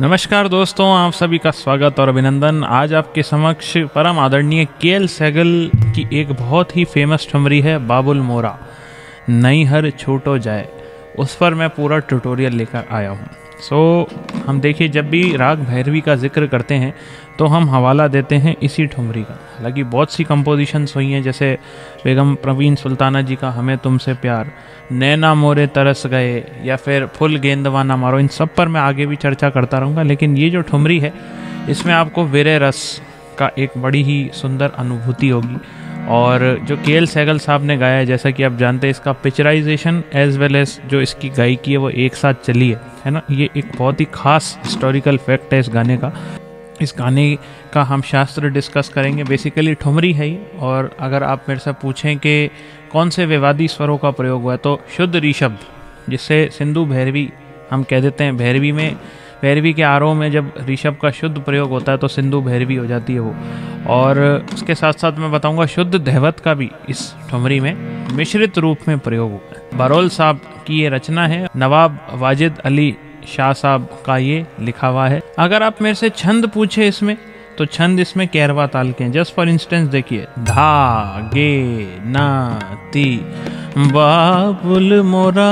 नमस्कार दोस्तों आप सभी का स्वागत और अभिनंदन। आज आपके समक्ष परम आदरणीय के एल सैगल की एक बहुत ही फ़ेमस ठुमरी है बाबुल मोरा। नई हर छोटो जाए। उस पर मैं पूरा ट्यूटोरियल लेकर आया हूँ। सो so, हम देखिए जब भी राग भैरवी का ज़िक्र करते हैं तो हम हवाला देते हैं इसी ठुमरी का। हालाँकि बहुत सी कंपोजिशंस हुई हैं, जैसे बेगम प्रवीण सुल्ताना जी का हमें तुमसे प्यार, नैना मोरे तरस गए, या फिर फुल गेंदवाना मारो, इन सब पर मैं आगे भी चर्चा करता रहूँगा, लेकिन ये जो ठुमरी है, इसमें आपको वीरे रस का एक बड़ी ही सुंदर अनुभूति होगी। और जो के एल सहगल साहब ने गाया है, जैसा कि आप जानते हैं, इसका पिक्चराइजेशन एज वेल एज जो इसकी गायकी है, वो एक साथ चली है है ना? ये एक बहुत ही खास हिस्टोरिकल फैक्ट है इस गाने का। इस गाने का हम शास्त्र डिस्कस करेंगे। बेसिकली ठुमरी है ही और अगर आप मेरे से पूछें कि कौन से विवादी स्वरों का प्रयोग हुआ है तो शुद्ध ऋषभ, जिससे सिंधु भैरवी, हम कह देते हैं भैरवी में, भैरवी के आरोह में जब ऋषभ का शुद्ध प्रयोग होता है तो सिंधु भैरवी हो जाती है वो। और उसके साथ साथ मैं बताऊँगा शुद्ध धैवत का भी इस ठुमरी में मिश्रित रूप में प्रयोग हुआ है। बरोल साहब की ये रचना है, नवाब वाजिद अली शाह साहब का ये लिखा हुआ है, अगर आप मेरे से छंद पूछे इसमें तो छंद इसमें कैरवा ताल के हैं। जस्ट फॉर इंस्टेंस देखिए, धा, गे, ना, ती, बाबुल मोरा,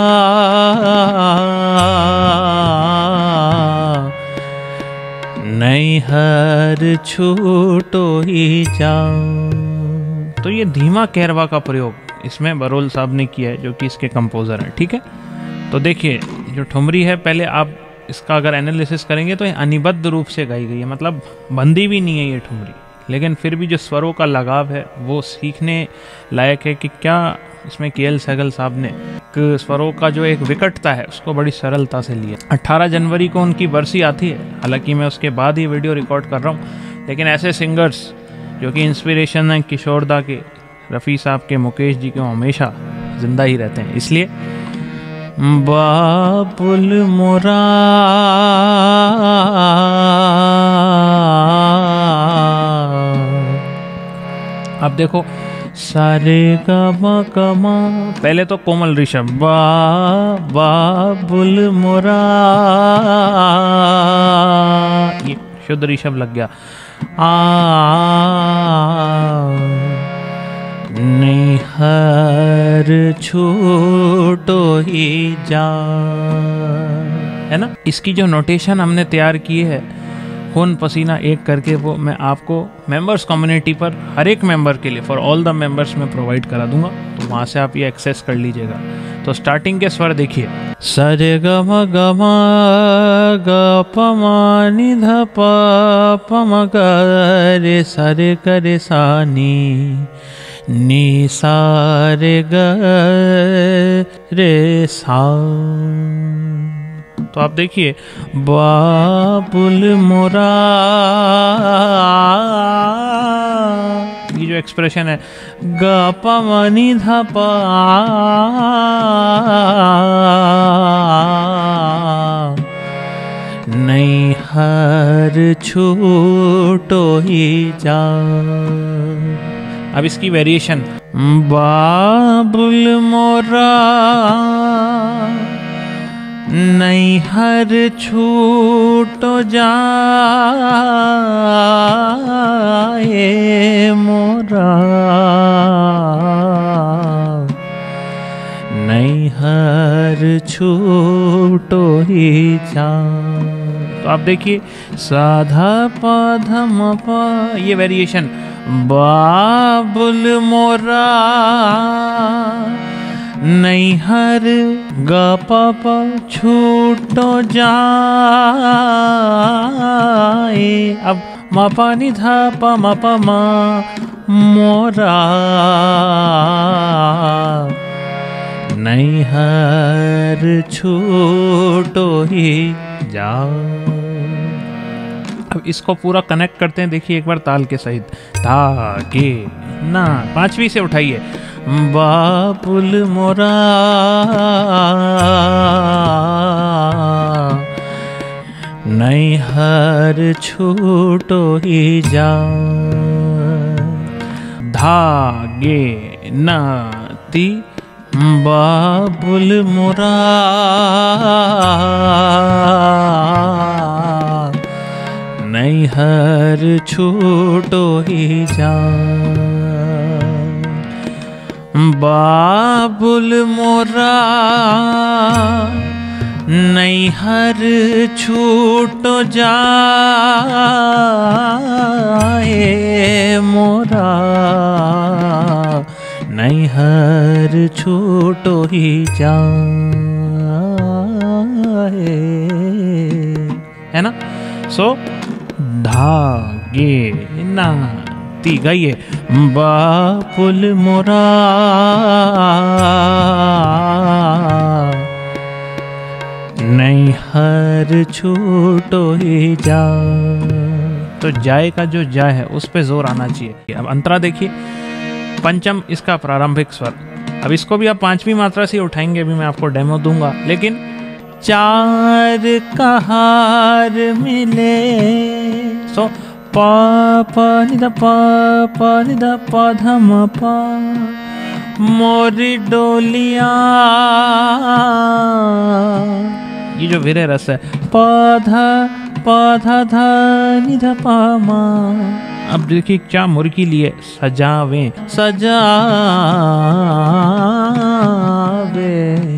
नहीं हर छूटो ही जाओ। तो ये धीमा कैरवा का प्रयोग इसमें बरोल साहब ने किया है, जो कि इसके कंपोजर हैं, ठीक है? तो देखिए जो ठुमरी है, पहले आप इसका अगर एनालिसिस करेंगे तो ये अनिबद्ध रूप से गाई गई है। मतलब बंदी भी नहीं है ये ठुमरी। लेकिन फिर भी जो स्वरों का लगाव है, वो सीखने लायक है कि क्या इसमें के एल सहगल साहब ने स्वरों का जो एक विकटता है, उसको बड़ी सरलता से लिया। 18 जनवरी को उनकी बरसी आती है। हालाँकि मैं उसके बाद ही वीडियो रिकॉर्ड कर रहा हूँ। लेकिन ऐसे सिंगर्स जो कि इंस्पिरेशन हैं, किशोरदा के, रफ़ी साहब के, मुकेश जी के हमेशा ज़िंदा ही रहते हैं। इसलिए बाबुल मोरा अब देखो। सारे गमा कमा पहले तो कोमल ऋषभ। बा, बाबुल मोरा ये शुद्ध ऋषभ लग गया। आ हर छूटो ही जा है ना? इसकी जो नोटेशन हमने तैयार की है, खून पसीना एक करके वो मैं आपको मेंबर्स कम्युनिटी पर, हर एक मेंबर के लिए फॉर ऑल ध मेंबर्स में प्रोवाइड करा दूँगा। तो वहाँ से आप ये एक्सेस कर लीजिएगा। तो स्टार्टिंग के स्वर देखिए। सरे ग म ग म ग प म नि ध प प म ग रे सरे करे सानी नी सारे ग रे सा तो आप देखिए, बाबुल मोरा। ये जो एक्सप्रेशन है, ग प मनी ध प। नहीं हर छूटो ही जा। अब इसकी वेरिएशन बाबुल मोरा नहीं हर छूटो जाए मोरा। नहीं हर छूटो ही जा तो आप देखिए साधा पाधम पा ये वेरिएशन बाबुल मोरा, नहीं हर ग प प छूटो जाए। अब म प नि ध प म प मोरा। नहीं हर छूटो ही जाओ अब इसको पूरा कनेक्ट करते हैं, देखिए एक बार ताल के सहित। धा के ना, पांचवी से उठाइए। बापुल मोरा, नहीं हर छूटो ही जा। धागे नाती बाबुल मोरा। नैहर छूटो ही जा बाबुल मोरा नैहर छूट जाए मोरा। नैहर छूटो ही जाए। है ना? सो धागे ना ती गाइए। बापुल मोरा। नैहर छूटो ही जा। तो जाए का जो जाए है, उस पे ज़ोर आना चाहिए। अब अंतरा देखिए, पंचम इसका प्रारंभिक स्वर। अब इसको भी आप पांचवी मात्रा से उठाएँगे, अभी मैं आपको डेमो दूँगा। लेकिन चार कहार मिले। सो, प प, नि, द, प प, नि, द, प, ध, म, प। मोरी डोलिया। ये जो विरह रस है। पधा पधा ध, नि, ध, प, म। अब देखिए, क्या मुर्गी लिए सजावे। सजावे।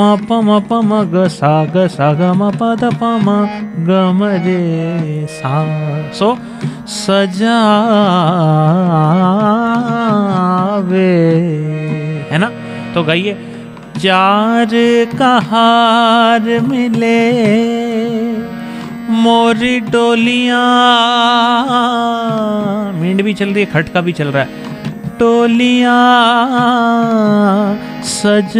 म प म प म ग, सा ग सा, ग, म प द प, म, ग, म, रे, सा। सो, सजावे। है ना? तो गाइए, चार कहार मिले, मोरी डोलिया। मींड भी चल रही है खटका भी चल रहा है। टोलियाँ सजावे।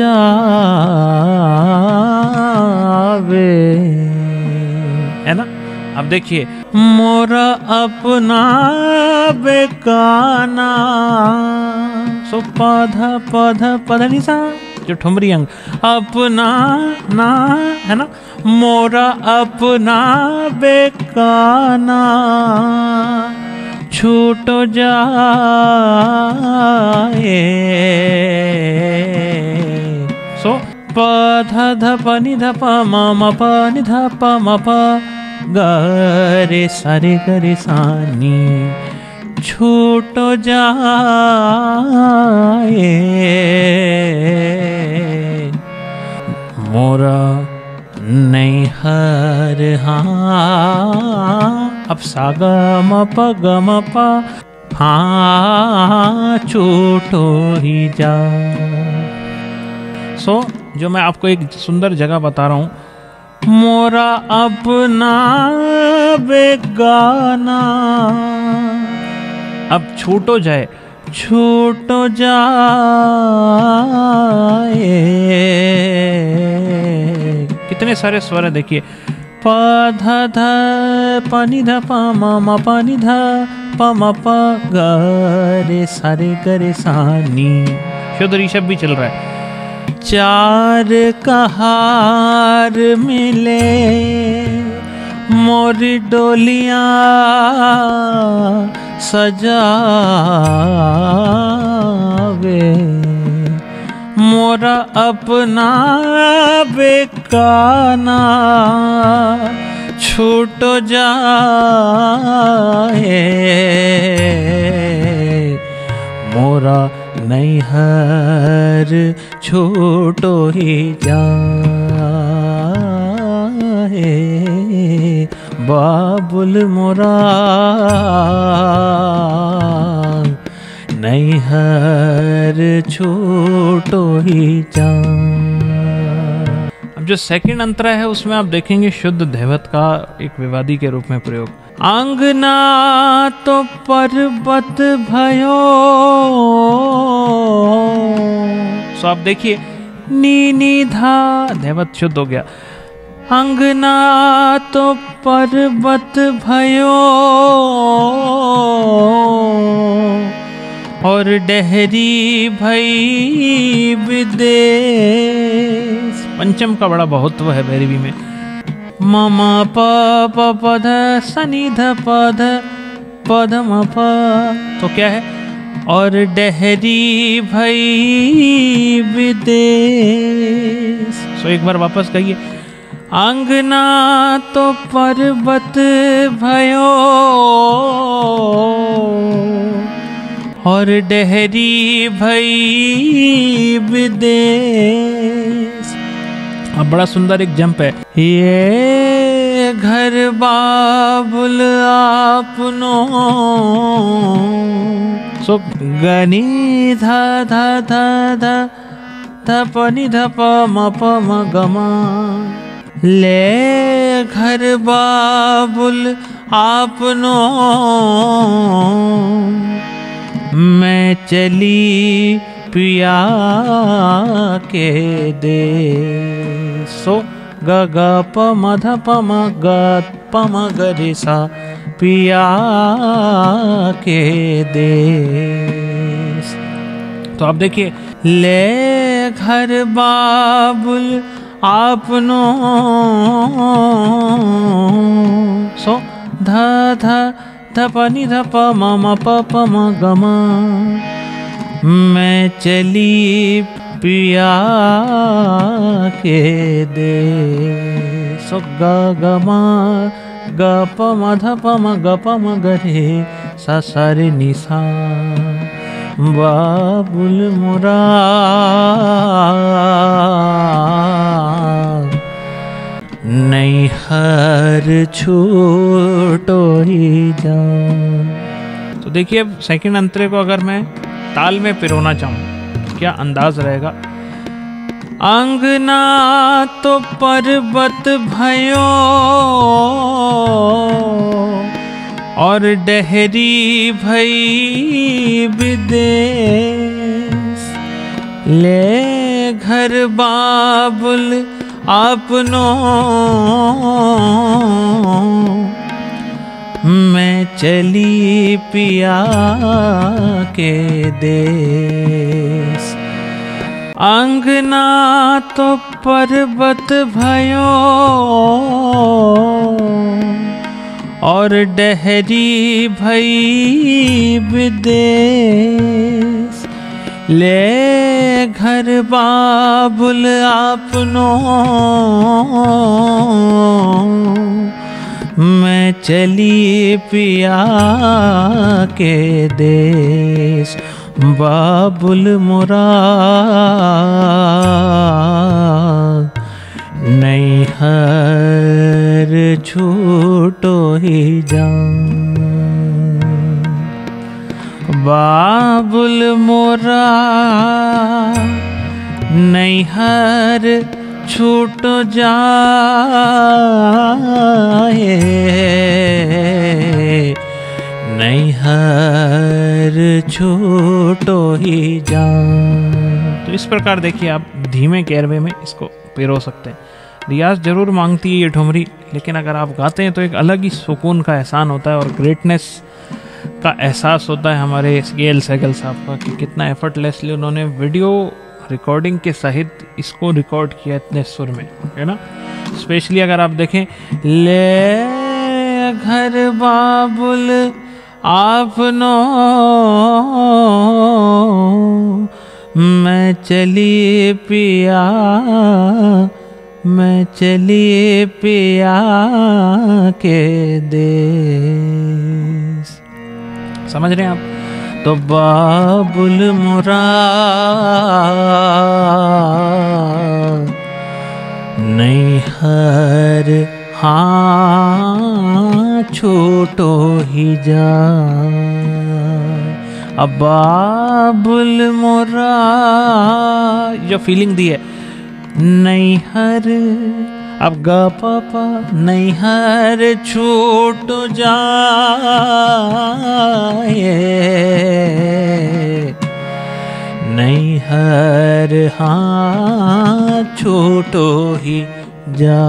है ना? अब देखिए, मोरा अपना बेकाना सो पौधा पौधा पौधा निशा जो ठुमरी अंग। अपना ना, है ना? मोरा अपना बेगाना छूटो जाए। सो प ध ध प नि ध प म म प नि ध प म प ग रे सा रे ग रे सा नी छूटो जाए। मोरा नैहर हाँ। अब सा ग म प हाँ छूटो ही जा। सो जो मैं आपको एक सुंदर जगह बता रहा हूँ, मोरा अपना बेगाना। अब छूटो जाए छूटो जाए। कितने सारे स्वर है, देखिए। प, ध ध प नि ध, प, म म प नि ध, प, म, प, ग, रे, सा, रे, ग, रे, सा शुद्ध ऋषभ भी चल रहा है। चार कहार मिले, मोरी डोलियाँ सजावे। मोरा अपना बेकाना छूट जाए। मोरा नहीं नैहर छूटो ही जाए। बाबुल मोरा नैहर छूटो ही अब जो सेकंड अंतरा है, उसमें आप देखेंगे शुद्ध धैवत का एक विवादी के रूप में प्रयोग। अंगना तो पर्वत भयो। सो आप देखिए नी नी धा शुद्ध हो गया। अंगना तो पर्वत भयो। और डहरी भई विदेश। पंचम का बड़ा बहुत्व है भैरवी में। ममा प पध सनि ध पध म प। तो क्या है? और डहरी भई विदेश। सो एक बार वापस कहिए। अंगना तो पर्वत भयो। और डहरी भई विदेश। अब बड़ा सुंदर एक जंप है। ये घर बाबुल आपनो। सो गनी धा धा धा धा ध पनि ध प म प म ग म ले घर बाबुल आपनो। मैं चली पिया के दे। सो ग ग, प, म, ध, प, म, ग, प, म, ग रे सा पिया के दे। तो आप देखिए, ले घर बाबुल आपनो। सो ध ध ध प नि ध प म प म। ग म मैं चली पिया के दे। ग म, ग प म, ध प म, ग प म, ग रे, सा सा रे नि सा बाबुल मोरा नहीं हर छूटो ही जा तो देखिए अब सेकंड अंतरे को अगर मैं ताल में पिरोना चाहूँ, क्या अंदाज रहेगा? अंगना तो पर्वत भयो और डहरी भई विदेश। ले घर बाबुल आपनो मैं चली पिया के देश। अंगना तो पर्वत भयो और डहरी भई विदेश। ले घर बाबुल आपनो। मैं चली पिया के देश, बाबुल मोरा नहीं हर झूठो ही जा बाबुल मोरा, नहीं हर छूट जाए। नहीं हर छूटो ही जा तो इस प्रकार देखिए आप धीमे कैरवे में इसको पिरो सकते हैं। रियाज ज़रूर मांगती है ये ठुमरी, लेकिन अगर आप गाते हैं तो एक अलग ही सुकून का एहसान होता है और ग्रेटनेस का एहसास होता है हमारे एल सैगल साहब का कि कितना एफर्टलेसली उन्होंने वीडियो रिकॉर्डिंग के सहित इसको रिकॉर्ड किया इतने सुर में, है ना? स्पेशली अगर आप देखें, ले घर बाबुल आपनो मैं चली पिया, मैं चली पिया के देश। समझ रहे हैं आप? तो बाबुल मुरा नहीं हर हाँ छोटो ही जा अब बाबुल मोरा जो फीलिंग दी है, नहीं हर अब ग पापा नहीं हर छूट जाए। नहीं हर हाँ छोटो ही जा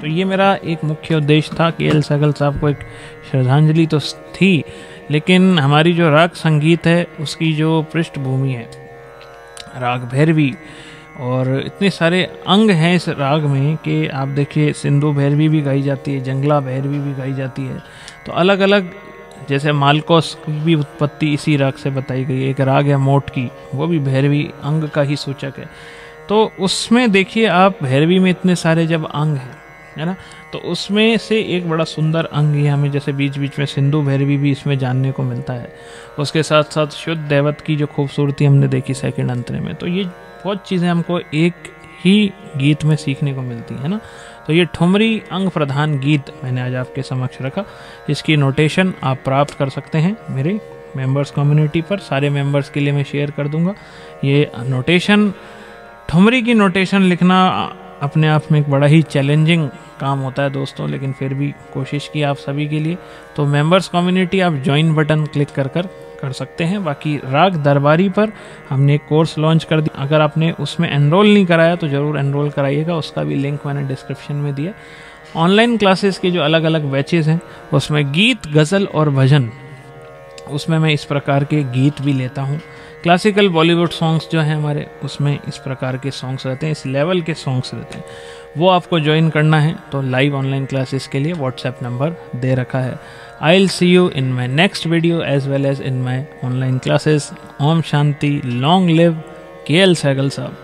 तो ये मेरा एक मुख्य उद्देश्य था कि एल सगल साहब को एक श्रद्धांजलि तो थी, लेकिन हमारी जो राग संगीत है, उसकी जो पृष्ठभूमि है, राग भैरवी और इतने सारे अंग हैं इस राग में कि आप देखिए, सिंधु भैरवी भी गाई जाती है, जंगला भैरवी भी गाई जाती है। तो अलग अलग जैसे मालकोस की भी उत्पत्ति इसी राग से बताई गई है। एक राग है मोट की, वो भी भैरवी अंग का ही सूचक है। तो उसमें देखिए आप, भैरवी में इतने सारे जब अंग हैं, है ना? तो उसमें से एक बड़ा सुंदर अंग ये हमें जैसे बीच बीच में सिंधु भैरवी भी इसमें जानने को मिलता है। उसके साथ साथ शुद्ध दैवत की जो खूबसूरती हमने देखी सेकंड अंतरे में। तो ये बहुत चीज़ें हमको एक ही गीत में सीखने को मिलती है ना? तो ये ठुमरी अंग प्रधान गीत मैंने आज आपके समक्ष रखा इसकी नोटेशन आप प्राप्त कर सकते हैं मेरे मेंबर्स कम्युनिटी पर। सारे मेंबर्स के लिए मैं शेयर कर दूँगा। ये नोटेशन ठुमरी की नोटेशन लिखना अपने आप में एक बड़ा ही चैलेंजिंग काम होता है दोस्तों, लेकिन फिर भी कोशिश की आप सभी के लिए। तो मेंबर्स कम्युनिटी आप ज्वाइन बटन क्लिक कर कर कर सकते हैं। बाकी राग दरबारी पर हमने एक कोर्स लॉन्च कर दिया। अगर आपने उसमें एनरोल नहीं कराया तो ज़रूर एनरोल कराइएगा। उसका भी लिंक मैंने डिस्क्रिप्शन में दिया। ऑनलाइन क्लासेस के जो अलग अलग बैचेज़ हैं, उसमें गीत, गज़ल और भजन, उसमें मैं इस प्रकार के गीत भी लेता हूँ। क्लासिकल बॉलीवुड सॉन्ग्स जो हैं हमारे, उसमें इस प्रकार के सॉन्ग्स रहते हैं, इस लेवल के सॉन्ग्स रहते हैं। वो आपको ज्वाइन करना है तो लाइव ऑनलाइन क्लासेस के लिए व्हाट्सएप नंबर दे रखा है। I will see you in my next video as well as in my online classes Om Shanti long live K L Saigal sahab.